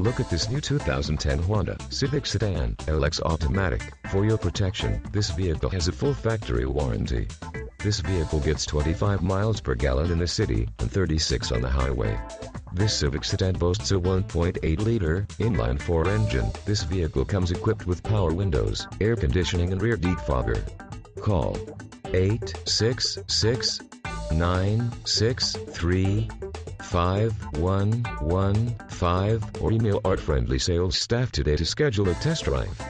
Look at this new 2010 Honda Civic Sedan LX Automatic. For your protection, this vehicle has a full factory warranty. This vehicle gets 25 miles per gallon in the city and 36 on the highway. This Civic Sedan boasts a 1.8-liter inline-four engine. This vehicle comes equipped with power windows, air conditioning and rear defogger. Call 866 963 5115 or email Art Friendly Sales Staff today to schedule a test drive.